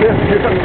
Yes, you can.